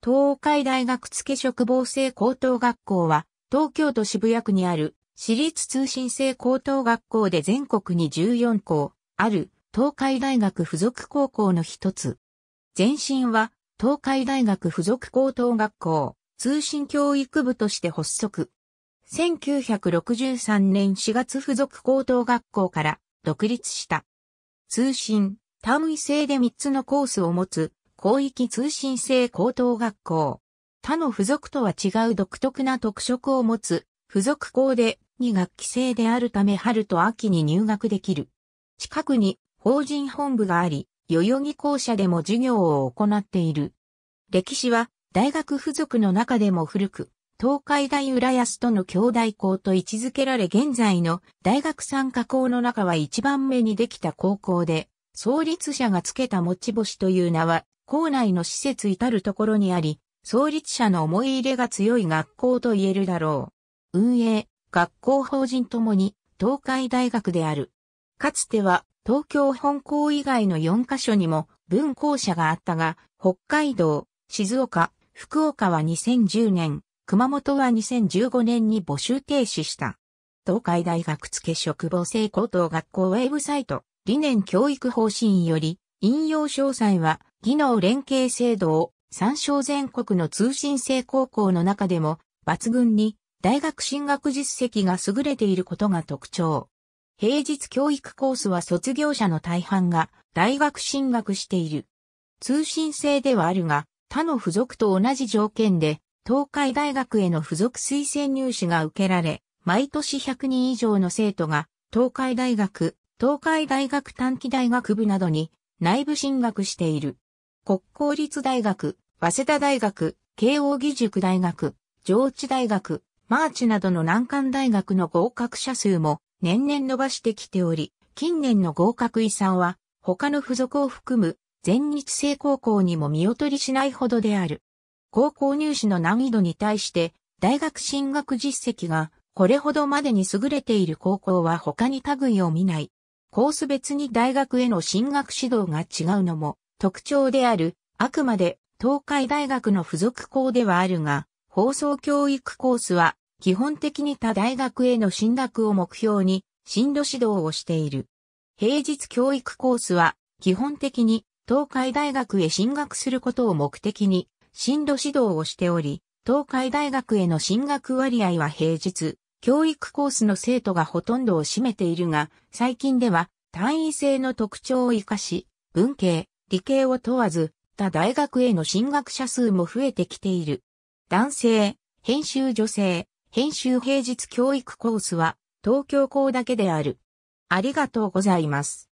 東海大学付職防制高等学校は、東京都渋谷区にある私立通信制高等学校で全国に14校ある東海大学附属高校の一つ。前身は東海大学附属高等学校通信教育部として発足。1963年4月附属高等学校から独立した。通信、単位制で3つのコースを持つ広域通信制高等学校。他の付属とは違う独特な特色を持つ付属校で2学期制であるため春と秋に入学できる。近くに法人本部があり、代々木校舎でも授業を行っている。歴史は大学付属の中でも古く、東海大浦安との兄弟校と位置づけられ現在の大学参加校の中は一番目にできた高校で、創立者がつけた持ち星という名は校内の施設至るところにあり、創立者の思い入れが強い学校と言えるだろう。運営、学校法人ともに東海大学である。かつては東京本校以外の4カ所にも分校舎があったが、北海道、静岡、福岡は2010年、熊本は2015年に募集停止した。東海大学付職防制高等学校ウェブサイト、理念教育方針より、引用詳細は技能連携制度を参照全国の通信制高校の中でも抜群に大学進学実績が優れていることが特徴。平日教育コースは卒業者の大半が大学進学している。通信制ではあるが、他の付属と同じ条件で、東海大学への付属推薦入試が受けられ、毎年100人以上の生徒が、東海大学、東海大学短期大学部などに内部進学している。国公立大学、早稲田大学、慶応義塾大学、上智大学、マーチなどの難関大学の合格者数も年々伸ばしてきており、近年の合格遺産は他の付属を含む全日制高校にも見劣りしないほどである。高校入試の難易度に対して大学進学実績がこれほどまでに優れている高校は他に類を見ない。コース別に大学への進学指導が違うのも特徴である、あくまで東海大学の付属校ではあるが、放送教育コースは基本的に他大学への進学を目標に進路指導をしている。平日教育コースは基本的に東海大学へ進学することを目的に進路指導をしており、東海大学への進学割合は平日、教育コースの生徒がほとんどを占めているが、最近では単位制の特徴を活かし、文系、理系を問わず、他大学への進学者数も増えてきている。男性、編集女性、編集平日教育コースは東京校だけである。ありがとうございます。